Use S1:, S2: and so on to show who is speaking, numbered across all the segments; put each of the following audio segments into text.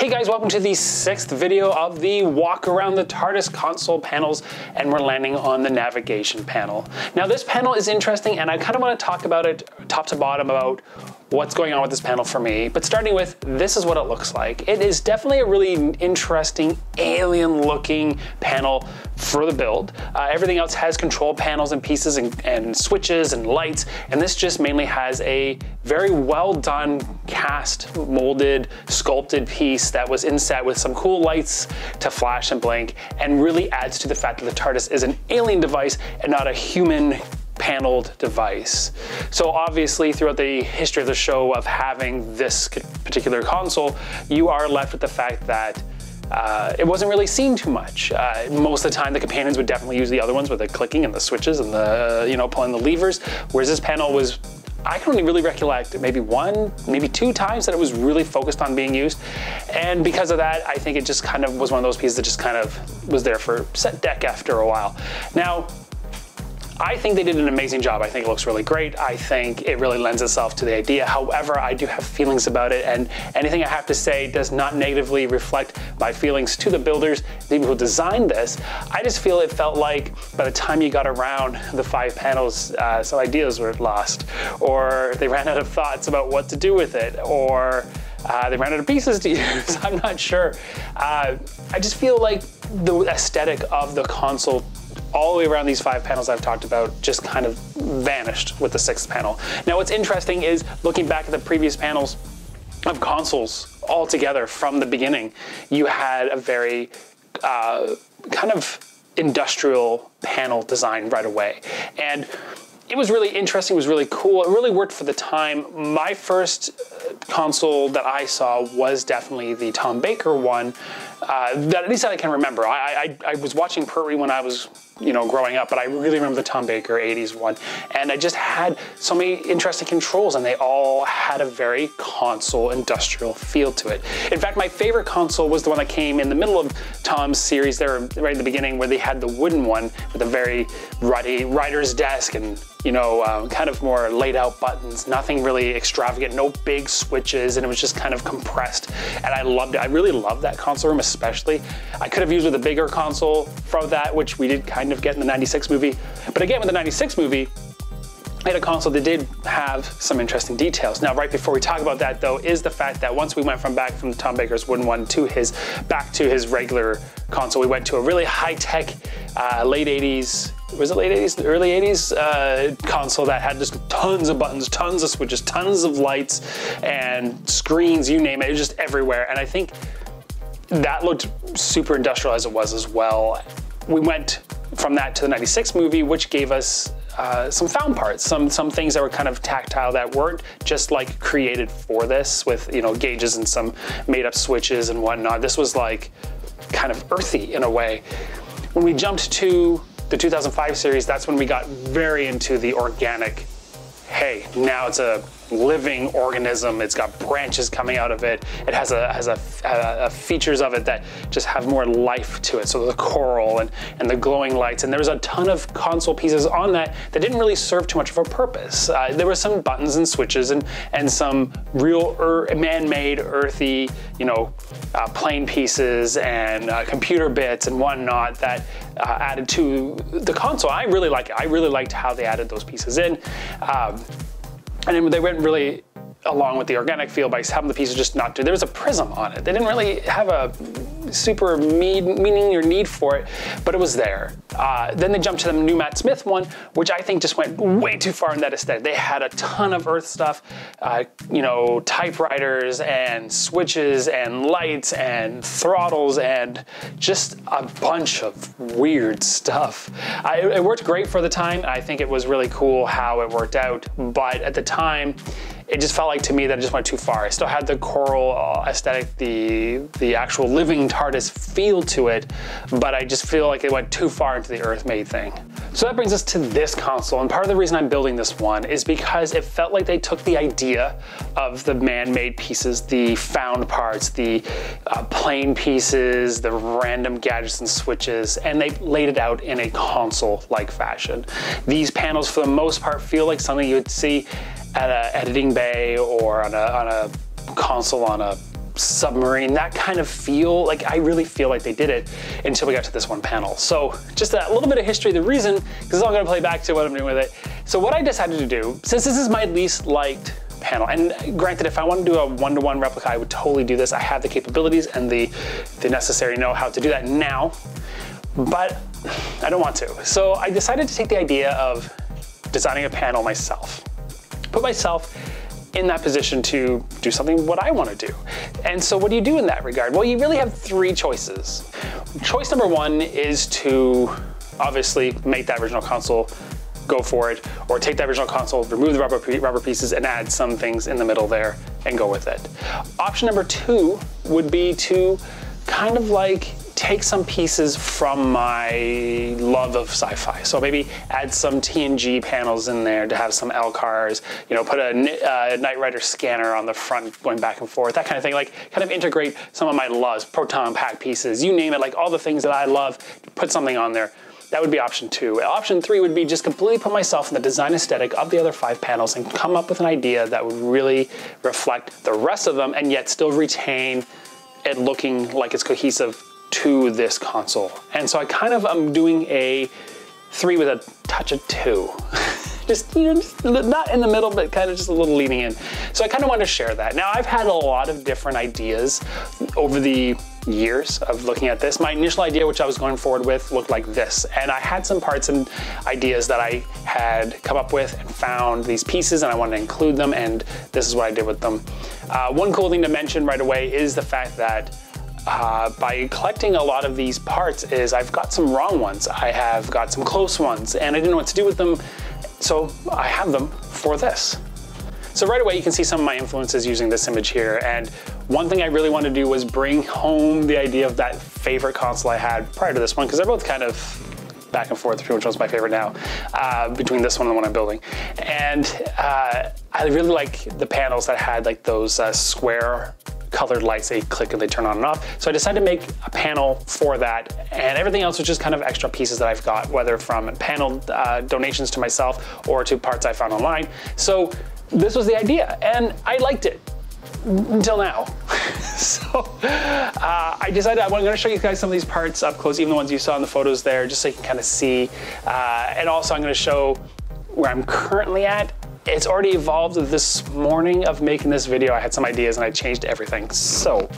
S1: Hey guys, welcome to the sixth video of the walk around the TARDIS console panels, and we're landing on the navigation panel. Now this panel is interesting, and I kind of want to talk about it top to bottom about what's going on with this panel for me. But starting with, this is what it looks like. It is definitely a really interesting alien looking panel for the build. Uh, everything else has control panels and pieces and, and switches and lights, and this just mainly has a very well done cast, molded, sculpted piece that was inset with some cool lights to flash and blink and really adds to the fact that the TARDIS is an alien device and not a human paneled device. So obviously throughout the history of the show of having this particular console, you are left with the fact that uh, it wasn't really seen too much. Uh, most of the time, the companions would definitely use the other ones with the clicking and the switches and the, you know, pulling the levers, whereas this panel was I can only really recollect maybe one, maybe two times that it was really focused on being used. And because of that, I think it just kind of was one of those pieces that just kind of was there for set deck after a while. Now, I think they did an amazing job. I think it looks really great. I think it really lends itself to the idea. However, I do have feelings about it, and anything I have to say does not negatively reflect my feelings to the builders, the people who designed this. I just feel it felt like by the time you got around the five panels, uh, some ideas were lost, or they ran out of thoughts about what to do with it, or uh, they ran out of pieces to use. I'm not sure. Uh, I just feel like the aesthetic of the console all the way around these five panels I've talked about just kind of vanished with the sixth panel. Now what's interesting is looking back at the previous panels of consoles all together from the beginning, you had a very uh, kind of industrial panel design right away. And it was really interesting, it was really cool, it really worked for the time. My first uh, console that I saw was definitely the Tom Baker one, uh, that, at least that I can remember. I, I, I was watching Pertwee when I was you know, growing up, but I really remember the Tom Baker 80s one. And I just had so many interesting controls and they all had a very console industrial feel to it. In fact, my favorite console was the one that came in the middle of Tom's series there right at the beginning where they had the wooden one with a very ruddy writer's desk and you know, um, kind of more laid out buttons, nothing really extravagant, no big switches, and it was just kind of compressed. And I loved it. I really loved that console room, especially. I could have used with a bigger console from that, which we did kind of get in the 96 movie. But again, with the 96 movie, I had a console that did have some interesting details. Now, right before we talk about that, though, is the fact that once we went from back from Tom Baker's wooden one to his back to his regular console, we went to a really high-tech uh, late 80s was it late 80s, early 80s uh, console that had just tons of buttons, tons of switches, tons of lights and screens, you name it, it was just everywhere. And I think that looked super industrial as it was as well. We went from that to the 96 movie, which gave us uh, some found parts, some some things that were kind of tactile that weren't just like created for this with you know gauges and some made up switches and whatnot. This was like kind of earthy in a way. When we jumped to the 2005 series, that's when we got very into the organic. Hey, now it's a living organism. It's got branches coming out of it. It has a has a, a, features of it that just have more life to it. So the coral and and the glowing lights. And there was a ton of console pieces on that that didn't really serve too much of a purpose. Uh, there were some buttons and switches and and some real er, man-made earthy, you know, uh, plane pieces and uh, computer bits and whatnot that uh, added to the console. I really like it. I really liked how they added those pieces in. Um, and they went really along with the organic feel by having the pieces just not do. There was a prism on it. They didn't really have a super need, meaning or need for it, but it was there. Uh, then they jumped to the new Matt Smith one, which I think just went way too far in that aesthetic. They had a ton of Earth stuff, uh, you know, typewriters and switches and lights and throttles and just a bunch of weird stuff. I, it worked great for the time. I think it was really cool how it worked out, but at the time, it just felt like to me that it just went too far. I still had the coral uh, aesthetic, the the actual living TARDIS feel to it, but I just feel like it went too far into the Earth-made thing. So that brings us to this console, and part of the reason I'm building this one is because it felt like they took the idea of the man-made pieces, the found parts, the uh, plain pieces, the random gadgets and switches, and they laid it out in a console-like fashion. These panels, for the most part, feel like something you would see at an editing bay or on a, on a console on a submarine, that kind of feel. Like I really feel like they did it until we got to this one panel. So just a little bit of history, the reason, because it's all gonna play back to what I'm doing with it. So what I decided to do, since this is my least liked panel. And granted, if I want to do a one-to-one -one replica, I would totally do this. I have the capabilities and the, the necessary know-how to do that now, but I don't want to. So I decided to take the idea of designing a panel myself, put myself in that position to do something what I want to do. And so what do you do in that regard? Well, you really have three choices. Choice number one is to obviously make that original console go for it, or take that original console, remove the rubber, rubber pieces and add some things in the middle there and go with it. Option number two would be to kind of like take some pieces from my love of sci-fi. So maybe add some TNG panels in there to have some LCARS, you know, put a uh, Knight Rider scanner on the front going back and forth, that kind of thing. Like kind of integrate some of my loves, proton pack pieces, you name it, like all the things that I love, put something on there. That would be option two. Option three would be just completely put myself in the design aesthetic of the other five panels and come up with an idea that would really reflect the rest of them and yet still retain it looking like it's cohesive to this console. And so I kind of am doing a three with a touch of two. just, you know, just not in the middle, but kind of just a little leaning in. So I kind of want to share that. Now I've had a lot of different ideas over the years of looking at this. My initial idea, which I was going forward with, looked like this. And I had some parts and ideas that I had come up with and found these pieces and I wanted to include them and this is what I did with them. Uh, one cool thing to mention right away is the fact that uh, by collecting a lot of these parts is I've got some wrong ones. I have got some close ones and I didn't know what to do with them. So I have them for this. So right away you can see some of my influences using this image here. And one thing I really wanted to do was bring home the idea of that favorite console I had prior to this one, because they're both kind of back and forth between which one's my favorite now, uh, between this one and the one I'm building. And uh, I really like the panels that had like those uh, square colored lights they click and they turn on and off. So I decided to make a panel for that and everything else was just kind of extra pieces that I've got, whether from panel uh, donations to myself or to parts I found online. So this was the idea and I liked it until now. so uh, I decided I'm going to show you guys some of these parts up close, even the ones you saw in the photos there, just so you can kind of see. Uh, and also I'm going to show where I'm currently at it's already evolved this morning of making this video. I had some ideas and I changed everything. So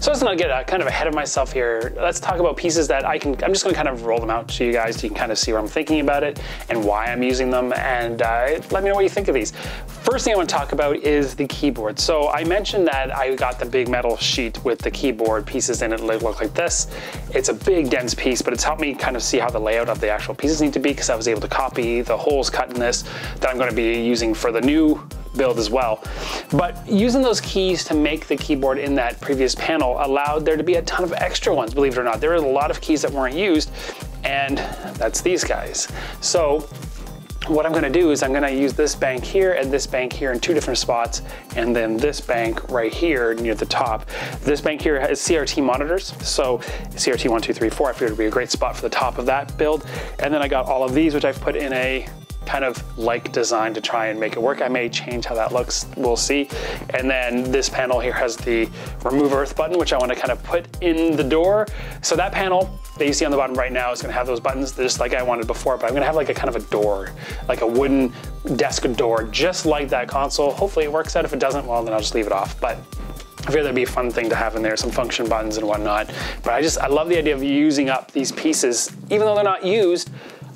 S1: so let's not get uh, kind of ahead of myself here. Let's talk about pieces that I can, I'm just gonna kind of roll them out to you guys so you can kind of see where I'm thinking about it and why I'm using them and uh, let me know what you think of these. First thing I want to talk about is the keyboard. So I mentioned that I got the big metal sheet with the keyboard pieces in it look like this. It's a big dense piece, but it's helped me kind of see how the layout of the actual pieces need to be because I was able to copy the holes cut in this that I'm gonna be using for the new build as well. But using those keys to make the keyboard in that previous panel allowed there to be a ton of extra ones, believe it or not. There were a lot of keys that weren't used, and that's these guys. So what I'm gonna do is I'm gonna use this bank here and this bank here in two different spots, and then this bank right here near the top. This bank here has CRT monitors, so CRT one, two, three, four, I figured would be a great spot for the top of that build. And then I got all of these, which I've put in a kind of like design to try and make it work. I may change how that looks, we'll see. And then this panel here has the remove earth button, which I wanna kind of put in the door. So that panel that you see on the bottom right now is gonna have those buttons just like I wanted before, but I'm gonna have like a kind of a door, like a wooden desk door, just like that console. Hopefully it works out. If it doesn't, well, then I'll just leave it off. But I figured that'd be a fun thing to have in there, some function buttons and whatnot. But I just, I love the idea of using up these pieces, even though they're not used,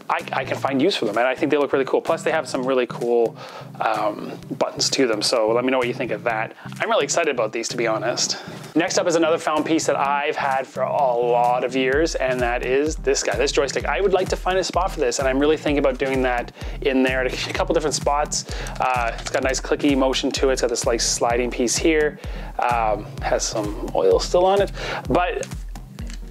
S1: I, I, can find use for them, and I think they look really cool. Plus, they have some really cool um, buttons to them, so let me know what you think of that. I'm really excited about these, to be honest. Next up is another found piece that I've had for a lot of years, and that is this guy, this joystick. I would like to find a spot for this, and I'm really thinking about doing that in there at a couple different spots. Uh, it's got a nice clicky motion to it. It's got this like sliding piece here. Um, has some oil still on it, but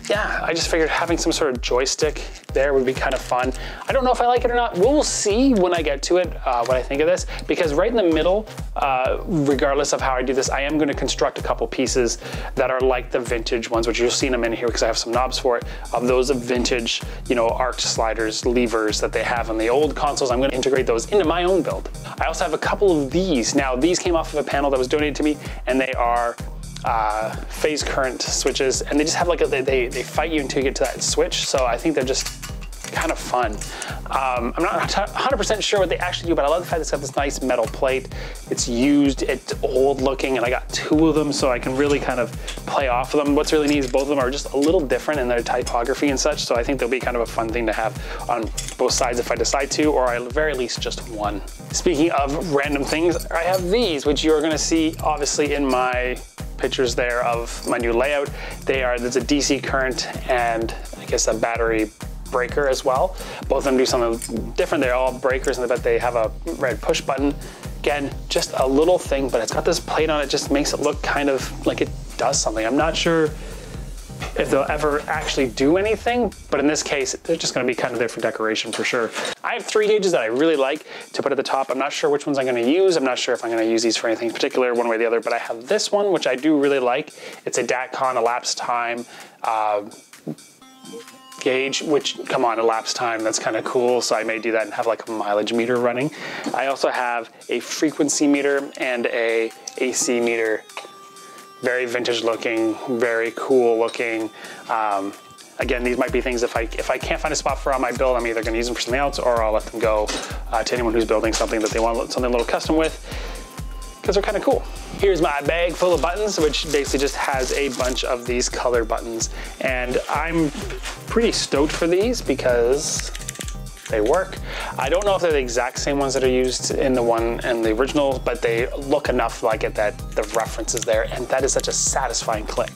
S1: yeah, I just figured having some sort of joystick there would be kind of fun. I don't know if I like it or not. We'll see when I get to it uh, what I think of this because right in the middle, uh, regardless of how I do this, I am going to construct a couple pieces that are like the vintage ones, which you'll see in here because I have some knobs for it, of those vintage, you know, arched sliders, levers that they have on the old consoles. I'm going to integrate those into my own build. I also have a couple of these. Now, these came off of a panel that was donated to me and they are uh, phase current switches, and they just have like a, they, they fight you until you get to that switch. So I think they're just kind of fun. Um, I'm not 100% sure what they actually do, but I love the fact it's got this nice metal plate. It's used, it's old looking, and I got two of them so I can really kind of play off of them. What's really neat is both of them are just a little different in their typography and such, so I think they'll be kind of a fun thing to have on both sides if I decide to, or at very least just one. Speaking of random things, I have these, which you're gonna see obviously in my pictures there of my new layout. They are, there's a DC current and I guess a battery breaker as well. Both of them do something different. They're all breakers and but they have a red push button. Again, just a little thing, but it's got this plate on it, just makes it look kind of like it does something. I'm not sure if they'll ever actually do anything, but in this case, they're just gonna be kind of there for decoration for sure. I have three gauges that I really like to put at the top. I'm not sure which ones I'm gonna use. I'm not sure if I'm gonna use these for anything particular one way or the other, but I have this one, which I do really like. It's a DATCON elapsed time uh, gauge, which come on, elapsed time, that's kind of cool. So I may do that and have like a mileage meter running. I also have a frequency meter and a AC meter. Very vintage looking, very cool looking. Um, again, these might be things if I if I can't find a spot for on my build, I'm either going to use them for something else or I'll let them go uh, to anyone who's building something that they want something a little custom with because they're kind of cool. Here's my bag full of buttons, which basically just has a bunch of these color buttons. And I'm pretty stoked for these because they work. I don't know if they're the exact same ones that are used in the one and the original, but they look enough like it that the reference is there. And that is such a satisfying click.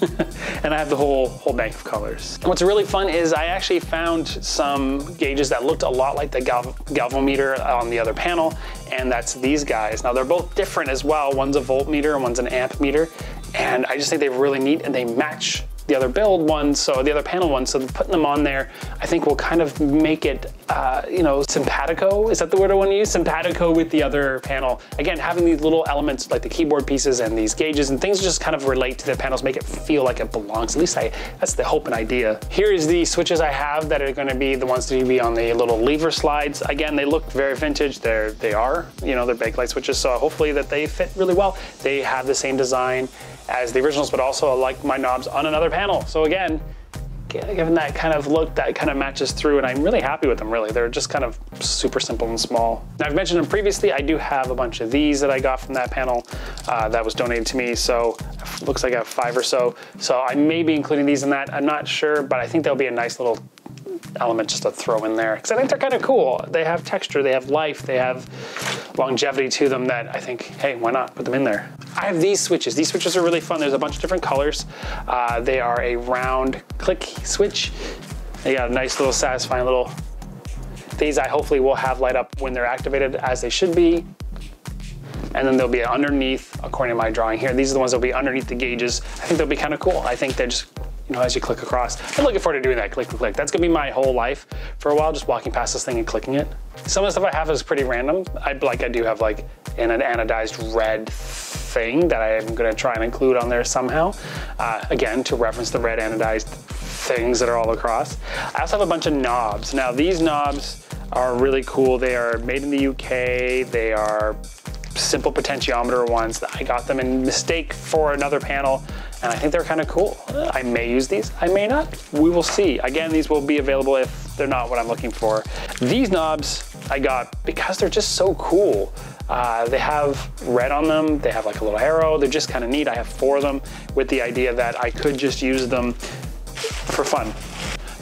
S1: and I have the whole whole bank of colors. What's really fun is I actually found some gauges that looked a lot like the gal galvanometer on the other panel, and that's these guys. Now they're both different as well. One's a voltmeter and one's an amp meter, and I just think they're really neat and they match the other build ones, so the other panel ones, so putting them on there, I think will kind of make it, uh, you know, simpatico, is that the word I want to use? Simpatico with the other panel. Again, having these little elements like the keyboard pieces and these gauges and things just kind of relate to the panels, make it feel like it belongs. At least I, that's the hope and idea. Here is the switches I have that are gonna be the ones to be on the little lever slides. Again, they look very vintage. They're, they are, you know, they're bakelite switches, so hopefully that they fit really well. They have the same design as the originals, but also like my knobs on another panel. So again, given that kind of look, that kind of matches through, and I'm really happy with them, really. They're just kind of super simple and small. Now, I've mentioned them previously, I do have a bunch of these that I got from that panel uh, that was donated to me, so looks like I have five or so. So I may be including these in that, I'm not sure, but I think they'll be a nice little element just to throw in there because I think they're kind of cool. They have texture, they have life, they have longevity to them that I think, hey, why not put them in there? I have these switches. These switches are really fun. There's a bunch of different colors. Uh, they are a round click switch. They got a nice little satisfying little, these I hopefully will have light up when they're activated as they should be. And then they'll be underneath, according to my drawing here, these are the ones that'll be underneath the gauges. I think they'll be kind of cool. I think they're just you know, as you click across. I'm looking forward to doing that, click, click, click. That's gonna be my whole life for a while, just walking past this thing and clicking it. Some of the stuff I have is pretty random. I like, I do have like an anodized red thing that I am gonna try and include on there somehow. Uh, again, to reference the red anodized things that are all across. I also have a bunch of knobs. Now these knobs are really cool. They are made in the UK. They are simple potentiometer ones. That I got them in mistake for another panel and I think they're kind of cool. I may use these, I may not. We will see. Again, these will be available if they're not what I'm looking for. These knobs I got because they're just so cool. Uh, they have red on them, they have like a little arrow, they're just kind of neat. I have four of them with the idea that I could just use them for fun.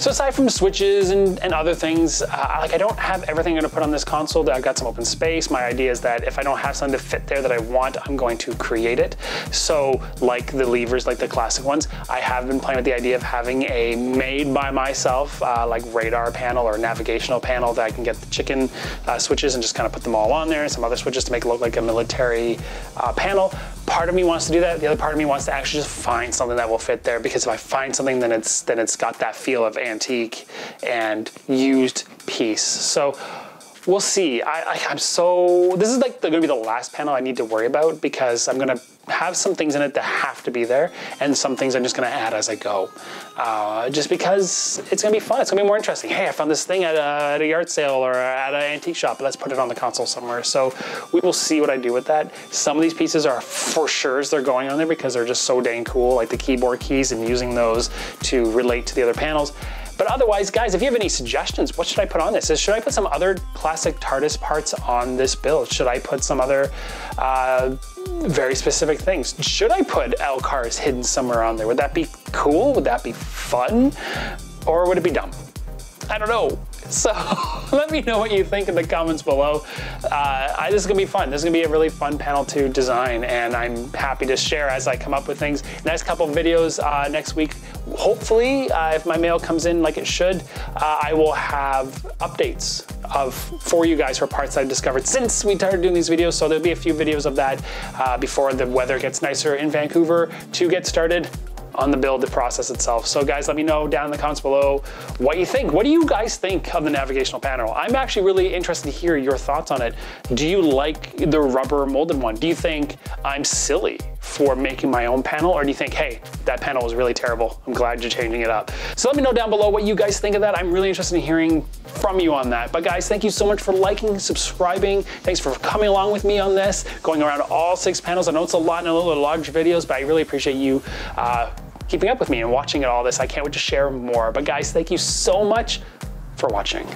S1: So aside from switches and, and other things, uh, like I don't have everything I'm gonna put on this console. I've got some open space. My idea is that if I don't have something to fit there that I want, I'm going to create it. So like the levers, like the classic ones, I have been playing with the idea of having a made by myself, uh, like radar panel or navigational panel that I can get the chicken uh, switches and just kind of put them all on there and some other switches to make it look like a military uh, panel. Part of me wants to do that. The other part of me wants to actually just find something that will fit there because if I find something, then it's then it's got that feel of antique and used piece. So we'll see. I, am so, this is like gonna be the last panel I need to worry about because I'm gonna have some things in it that have to be there and some things I'm just gonna add as I go. Uh, just because it's gonna be fun, it's gonna be more interesting. Hey, I found this thing at a, at a yard sale or at an antique shop, let's put it on the console somewhere. So we will see what I do with that. Some of these pieces are for sure as they're going on there because they're just so dang cool, like the keyboard keys and using those to relate to the other panels. But otherwise, guys, if you have any suggestions, what should I put on this? Should I put some other classic TARDIS parts on this build? Should I put some other uh, very specific things? Should I put LCARS hidden somewhere on there? Would that be cool? Would that be fun? Or would it be dumb? I don't know. So let me know what you think in the comments below. Uh, I, this is gonna be fun. This is gonna be a really fun panel to design and I'm happy to share as I come up with things. Next couple videos uh, next week, hopefully, uh, if my mail comes in like it should, uh, I will have updates of for you guys for parts I've discovered since we started doing these videos. So there'll be a few videos of that uh, before the weather gets nicer in Vancouver to get started on the build process itself. So guys, let me know down in the comments below what you think. What do you guys think of the navigational panel? I'm actually really interested to hear your thoughts on it. Do you like the rubber molded one? Do you think I'm silly for making my own panel? Or do you think, hey, that panel was really terrible. I'm glad you're changing it up. So let me know down below what you guys think of that. I'm really interested in hearing from you on that. But guys, thank you so much for liking, subscribing. Thanks for coming along with me on this, going around all six panels. I know it's a lot and a little large videos, but I really appreciate you uh, keeping up with me and watching it all this. I can't wait to share more. But guys, thank you so much for watching.